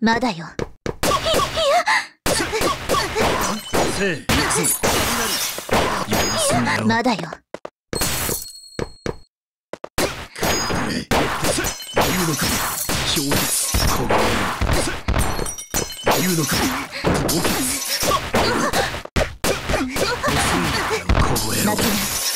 まだよ。まだよ。まだよ。